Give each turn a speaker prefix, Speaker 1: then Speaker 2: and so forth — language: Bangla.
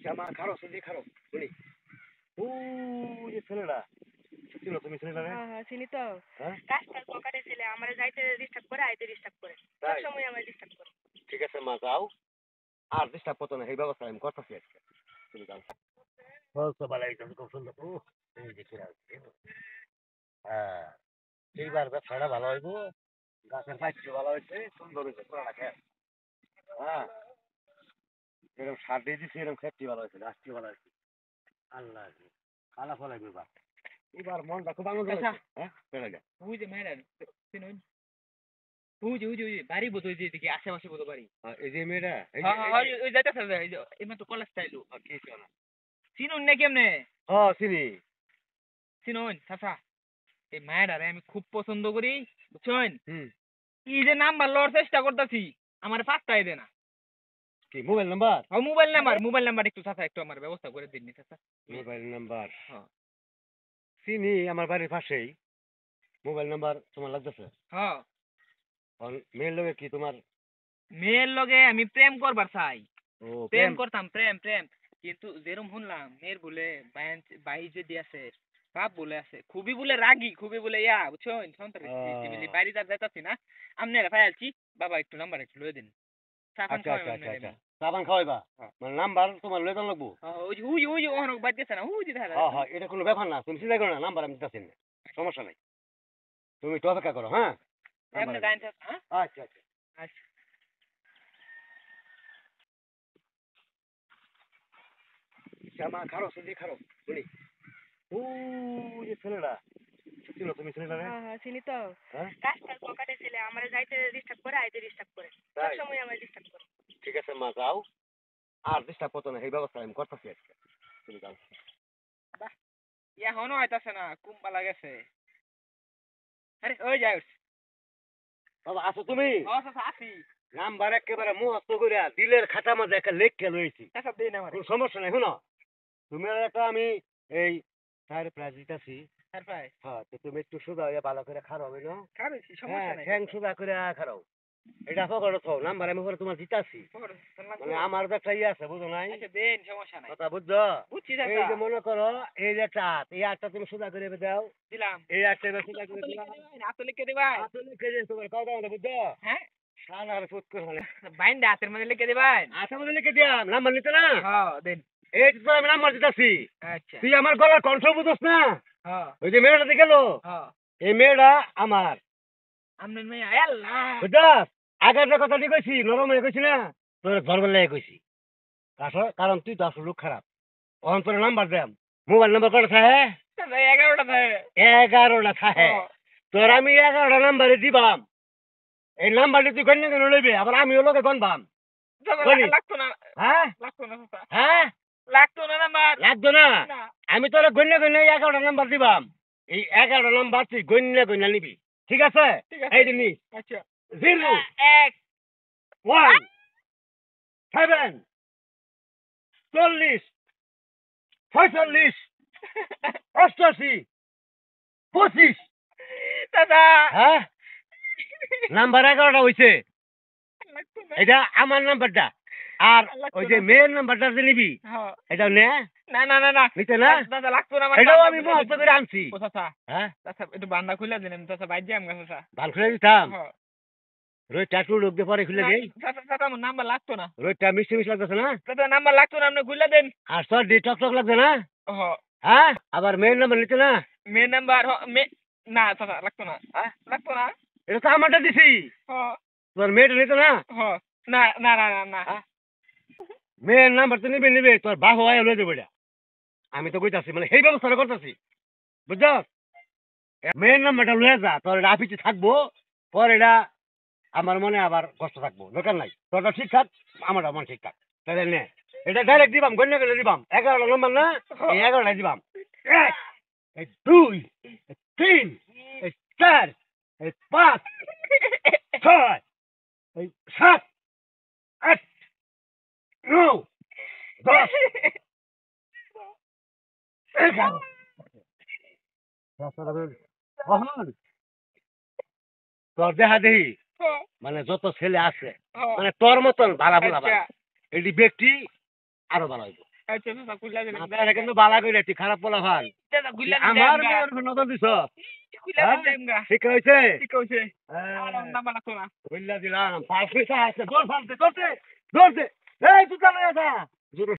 Speaker 1: শ্যামা খারো সুজি খারো শুনি ও যে ছেলেটা ছিল তুমি ছেলেটা রে?
Speaker 2: হ্যাঁ হ্যাঁ চিনি তো।
Speaker 1: হ্যাঁ?
Speaker 2: কাজটার পকেটে ছেলে আমার যাইতে ডিস্টার্ব করে আইতে ডিস্টার্ব করে। সব সময় আমার ডিস্টার্ব করে।
Speaker 1: ঠিক আছে মা যাও। আর ডিস্টার্ব করতো না এই ব্যবস্থা আমি করতেছি আজকে। তুমি যাও। বলতো বলে একদম খুব সুন্দর। ও যে কিরা হ্যাঁ এইবার ব্যবসাটা ভালো হইব। গাছের পাইছে ভালো হয়েছে সুন্দর হয়েছে হ্যাঁ এরকম সার দিয়ে দিচ্ছি এরকম খেতটি ভালো হয়েছে গাছটি ভালো হয়েছে আল্লাহ ফল এবার
Speaker 3: আচ্ছা।
Speaker 1: হ্যাঁ? গেছে
Speaker 3: ওই যে মেয়েরা চিনুন। ওই যে ওই যে বাড়ি বোধ ওই যে আশেপাশে বোধ বাড়ি।
Speaker 1: হ্যাঁ, এই যে এই
Speaker 3: হ্যাঁ
Speaker 1: যে-
Speaker 3: হ্যাঁ
Speaker 1: যে-
Speaker 3: ওই- যে এমন তো কলেজ
Speaker 1: কি
Speaker 3: চিনুন না কেমনে
Speaker 1: হ্যাঁ চিনি।
Speaker 3: চিনুন চাচা। এই মায়েরারে আমি খুব পছন্দ করি বুঝছেন? এই যে নাম্বার লওয়ার চেষ্টা করতেছি আমার পাঁচটাই দে না।
Speaker 1: কি মোবাইল নাম্বার
Speaker 3: ও মোবাইল নাম্বার মোবাইল নাম্বার একটু চাচা একটু আমার ব্যবস্থা করে দিন নি, চাচা।
Speaker 1: মোবাইল নাম্বার
Speaker 3: হ্যাঁ।
Speaker 1: চিনি আমার বাড়ির পাশেই। মোবাইল নাম্বার তোমার লাগতেছে?
Speaker 3: হ্যাঁ।
Speaker 1: মেয়ের লগে কি তোমার?
Speaker 3: মেয়ের লগে আমি প্রেম করবার চাই। প্রেম
Speaker 1: প্রেম?
Speaker 3: করতাম প্রেম প্রেম। কিন্তু যেরম শুনলাম মেয়ের বলে বাই যদি আছে বাপ বলে আছে খুবই বলে রাগি খুবই বলে ইয়া সন্তান বাড়ি যা যাইতাছি না আপনারা ফাইলছি বাবা একটু নাম্বার একটু লয়ে দিন।
Speaker 1: আচ্ছা আচ্ছা আচ্ছা আচ্ছা। সাবান খাওয়াইবা?
Speaker 3: হ্যাঁ।
Speaker 1: মানে নাম্বার তোমার লয়ে লাগবো?
Speaker 3: হ্যাঁ, ওই ওই ওই বাদ দিয়েছে না? ওই যে
Speaker 1: হ্যাঁ হ্যাঁ এটা কোনো ব্যাপার না। তুমি চিন্তা করো না নাম্বার আমি দিতেছি না। সমস্যা নাই। তুমি একটু অপেক্ষা করো হ্যাঁ?
Speaker 3: হ্যাঁ?
Speaker 1: আচ্ছা আচ্ছা।
Speaker 3: আচ্ছা।
Speaker 1: শ্যামা খারো সুজি খারো শুনি ও যে ছেলেটা ছিল তুমি রে
Speaker 2: হ্যাঁ হ্যাঁ চিনি তো। কাজটার পকেটে ছেলে আমার যাইতে ডিস্টার্ব করে আইতে ডিস্টার্ব করে। সব সময় আমার ডিস্টার্ব করে।
Speaker 1: ঠিক আছে মা যাও। আর ডিস্টার্ব করতো না এই ব্যবস্থা আমি করতেছি আজকে। তুমি যাও।
Speaker 3: এখনও আইতাছে না কুম্পালা গেছে আরে ওই যাই
Speaker 1: বাবা আছো তুমি?
Speaker 3: আসি
Speaker 1: নাম্বার একেবারে মুহস্ত করে দিলের খাতা মাঝে একটা
Speaker 3: দিন আমার।
Speaker 1: কোনো সমস্যা নাই শুনো। তুমি একটা আমি এই স্যার প্রাইজ দিতেছি। হ্যাঁ তো তুমি একটু সুদা হয়ে ভালো করে খারো হবে না
Speaker 3: খাবেছি সমস্যা
Speaker 1: হ্যাঁ ঠ্যাং সুদা করে খারো। এটা পকড়ো থাও নাম্বার আমি পরে তোমার দিতাছি।
Speaker 3: খবর
Speaker 1: মানে আমার তো একটা ইয়ে আছে বুঝো নাই?
Speaker 3: আচ্ছা দেন সমস্যা নাই।
Speaker 1: কথা বুঝছ?
Speaker 3: বুঝছি
Speaker 1: এই যে মনে করো এই যে চাট এই আটটা তুমি সুদা করে দাও।
Speaker 3: দিলাম।
Speaker 1: এই আটটা এবার সুদা করে দিলাম।
Speaker 3: হাতে লিখে দিবাই
Speaker 1: আসলে কে যে তোমার কথা বলে বুঝছ?
Speaker 3: হ্যাঁ।
Speaker 1: ফুট করে
Speaker 3: বাইন্ডে হাতের মধ্যে লিখে দিবাই
Speaker 1: আচ্ছা বলে লিখে দিলাম নাম্বার নিতে না?
Speaker 3: হ্যাঁ দেন।
Speaker 1: এই তো আমি নাম্বার দিতাছি।
Speaker 3: আচ্ছা।
Speaker 1: তুই আমার গলার কণ্ঠ বুঝোস না? ওই যে গেলো
Speaker 3: হ্যাঁ।
Speaker 1: এই মেয়েটা আমার।
Speaker 3: মেয়ে আল্লাহ!
Speaker 1: আগের যে কইছি নরম হয়ে কইছি না? তোর লাগে কইছি। কারণ- তুই তো আসলে লোক খারাপ। অহন তোর নাম্বার দেম। মোবাইল নাম্বার কটা থাকে?
Speaker 3: এগারোটা থাকে।
Speaker 1: এগারোটা থাকে।
Speaker 3: হ্যাঁ।
Speaker 1: তোর আমি এগারোটা নাম্বারে দিবাম। এই নাম্বারটা তুই গণ্য কেন লইবে? আবার লোকে
Speaker 3: চাচা,
Speaker 1: বলি।
Speaker 3: লাগতো না।
Speaker 1: হ্যাঁ?
Speaker 3: লাগতো না
Speaker 1: হ্যাঁ?
Speaker 3: লাগতো না নাম্বার।
Speaker 1: লাগতো না। আমি তোর গণ্য গণ্য এগারোটা নাম্বার দিবাম। এই এগারোটা নাম্বার তুই গণ্য গণ্য নিবি। ঠিক আছে? এই যে নি
Speaker 3: আচ্ছা।
Speaker 1: জিরো
Speaker 3: এক
Speaker 1: ওয়ান সেভেন চল্লিশ ছয়চল্লিশ অষ্টআশি পঁচিশ।
Speaker 3: চাচা
Speaker 1: হ্যাঁ? নাম্বার এগারোটা হয়েছে এটা আমার নাম্বারটা। আর ওই যে মেয়ের নাম্বারটা যে নিবি?
Speaker 3: হ্যাঁ
Speaker 1: এটা নে।
Speaker 3: না না না না।
Speaker 1: নিতে না?
Speaker 3: চাচা লাগতো না
Speaker 1: এটাও আমি মহত্ব। করে আনছি।
Speaker 3: ও চাচা।
Speaker 1: হ্যাঁ?
Speaker 3: চাচা একটু বান্দা খুলে দিন আমি চাচা বাইর গা চাচা।
Speaker 1: ভালো খুলে দিতাম। রোজ টাটু লোক দিয়ে পরে খুলে দেই।
Speaker 3: চাচা চাচা আমার নাম্বার লাগতো না।
Speaker 1: রোজটা মিষ্টি মিষ্টি লাগতেছে না?
Speaker 3: চাচা নাম্বার লাগতো না আপনি খুলে দেন।
Speaker 1: আর সর ডি টক টক লাগছে না?
Speaker 3: হ্যাঁ?
Speaker 1: আবার মেয়ের নাম্বার নিতে না?
Speaker 3: মেয়ে নাম্বার মে না চাচা লাগতো না।
Speaker 1: হ্যাঁ?
Speaker 3: লাগতো না?
Speaker 1: এটা তো আমারটা দিছি। তোর মেয়েটা নিতে না?
Speaker 3: না না না না না।
Speaker 1: হ্যাঁ? মেয়ের নাম্বার তো নিবে নিবে, তোর বাপ হওয়াই লয়ে দেবো আমি তো কইতাছি মানে সেই ব্যবস্থাটা করতেছি। বুঝছ মেয়ের নাম্বারটা লয়ে যা, তোর এটা আপিসে থাকব, পর এটা আমার মনে আবার কষ্ট থাকব, দরকার নাই। তোরটা ঠিক থাক আমারটা মন ঠিক থাক। তাহলে নে, এটা ডাইরেক্ট দিবাম, গণ্য করে দিবাম। এগারোটা নম্বর না এগারোটা দিবাম। এক দুই তিন, এই চার, এই পাঁচ, ছয় তোর দেহা দেহি
Speaker 3: হ্যাঁ,
Speaker 1: মানে যত ছেলে আছে
Speaker 3: হ্যাঁ।
Speaker 1: মানে তোর মতন ভালো ভালো
Speaker 3: আচ্ছা।
Speaker 1: এটি ব্যক্তি আরও ভালো হইব।
Speaker 3: আচ্ছা
Speaker 1: কিন্তু বালা তুই খারাপ বলা ভালো। আমার নজর দিছ? ঠিক হয়েছে
Speaker 3: ঠিক
Speaker 1: দিলাম। আছে দৌড় ফালতে দৌড়তে এই তুই